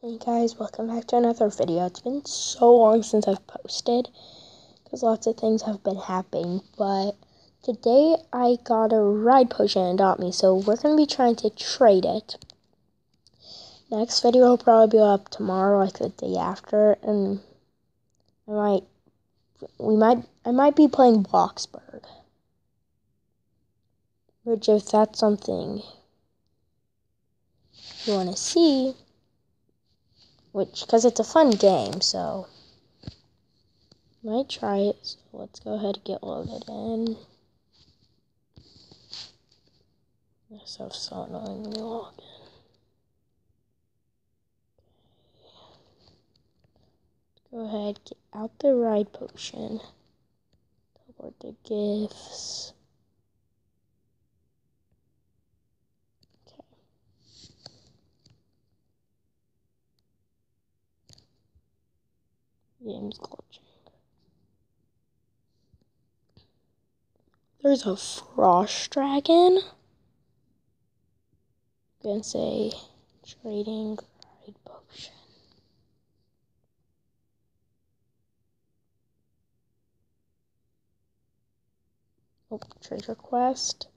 Hey guys, welcome back to another video. It's been so long since I've posted because lots of things have been happening, but today I got a ride potion and got me, so we're going to be trying to trade it. Next video will probably be up tomorrow, like the day after, and I might, we might, I might be playing Bloxburg. Which if that's something you want to see, which because it's a fun game, so might try it. So let's go ahead and get loaded in. This stuff's so annoying when you log in. Go ahead, get out the ride potion. Teleport the gifts. Game's glitching. There's a frost dragon. I'm gonna say trading ride potion. Oh, trade request.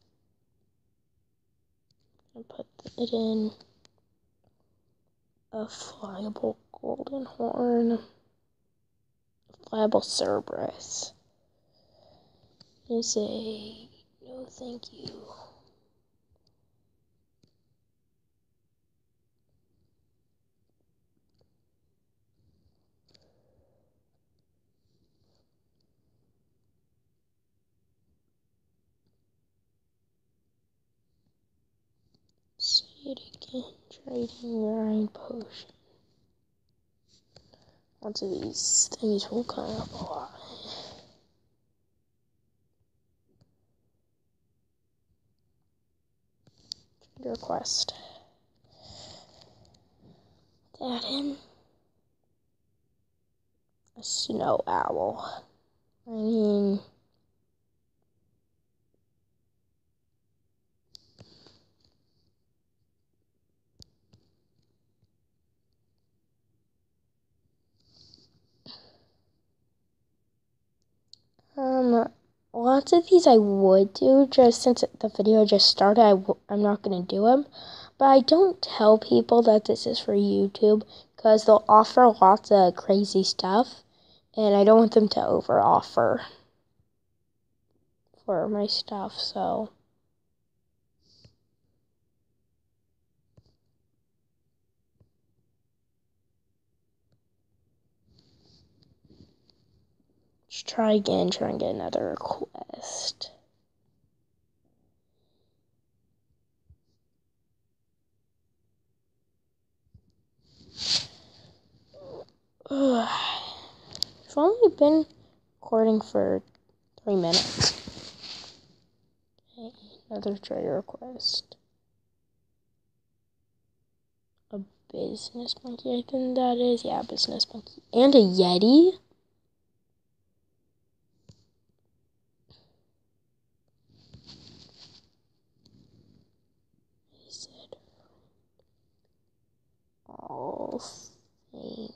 And put it in a flyable golden horn flyable Cerberus. You say, no thank you. Say it again, trading ride potion. Lots of these things will come up a lot. request. Add in a snow owl. I mean, lots of these I would do just since the video just started. i w- I'm not going to do them. But I don't tell people that this is for YouTube because they'll offer lots of crazy stuff. And I don't want them to over offer for my stuff. So. Try again, try and get another request. Ugh. I've only been recording for three minutes. Okay, another trade request. A business monkey, I think that is. Yeah, business monkey. And a Yeti? I'll think.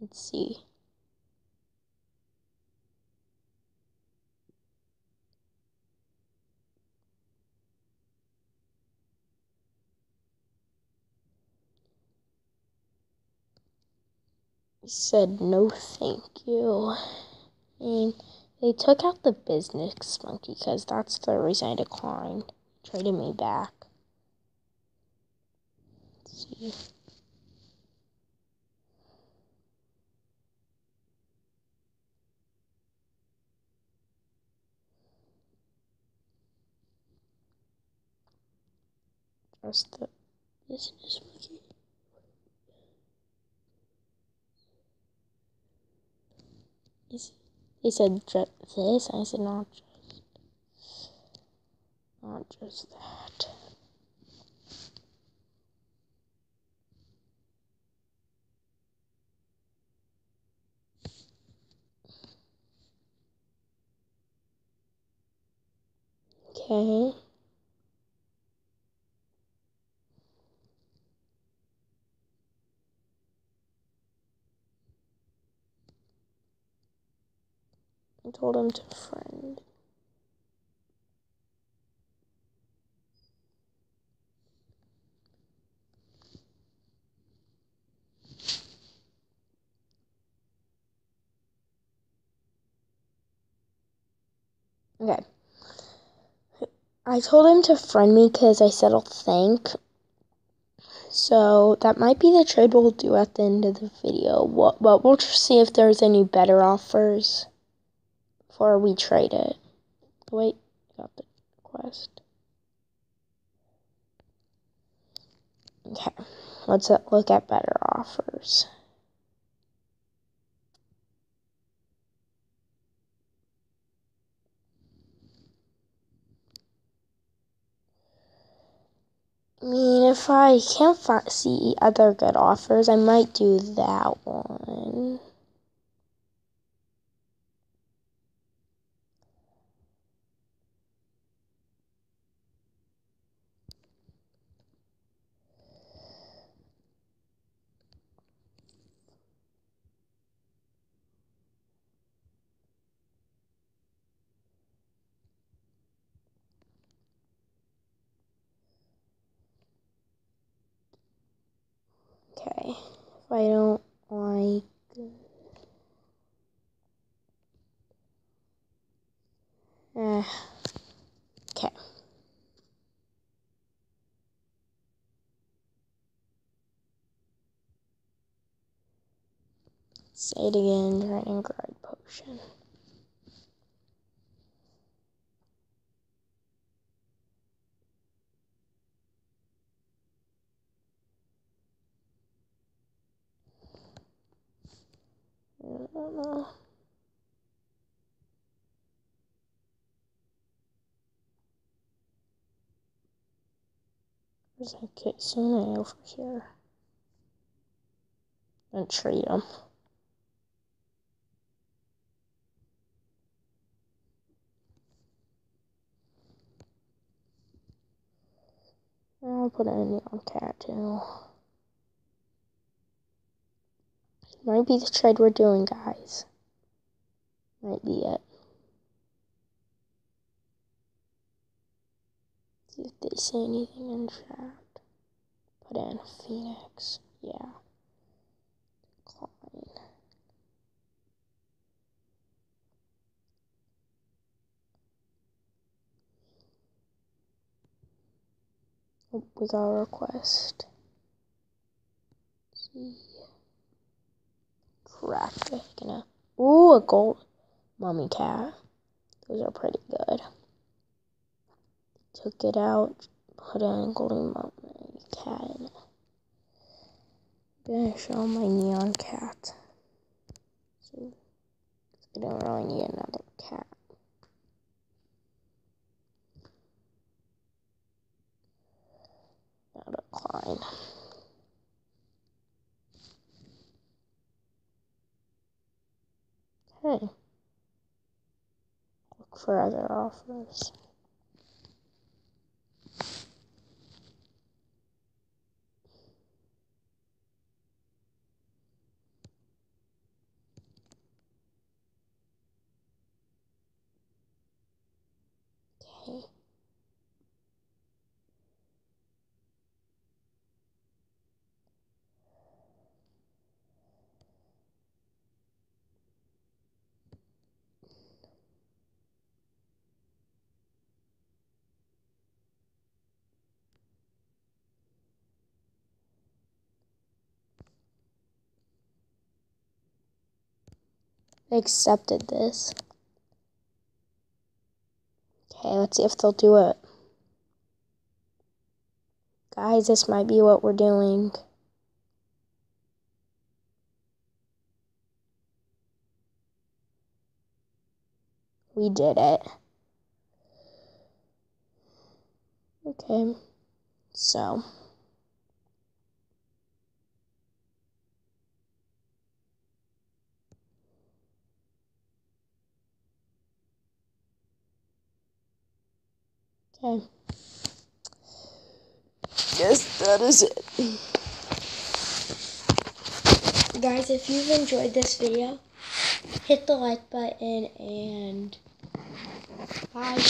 Let's see. He said no thank you. And they took out the business monkey because that's the reason I declined traded me back. Let's see. Trust the business monkey. He said this. I said not not just that. Okay. I told him to friend. Okay. I told him to friend me because I said I'll thank. So that might be the trade we'll do at the end of the video. What, but we'll see if there's any better offers before we trade it. Oh, wait, got the quest. Okay, let's uh, look at better offers. I mean, if I can't find, see other good offers, I might do that one. Okay, if I don't like eh, okay. Say it again, Draining Guard Potion. Don't know. There's a kitsune over here. And treat him. I'll put a neon cat Might be the trade we're doing, guys. Might be it. See if they say anything in chat. Put in Phoenix. Yeah. Decline. Oh, we got a request. Let's see it. Gonna ooh a gold mummy cat. Those are pretty good. Took it out, put a golden mummy cat in it. Gonna show my neon cat. So I don't really need another cat. Now decline. Okay. Look for other offers. Okay. They accepted this. Okay, let's see if they'll do it. Guys, this might be what we're doing. We did it. Okay, so. Hmm. Okay. Yes, that is it. Guys, if you've enjoyed this video, hit the like button and bye.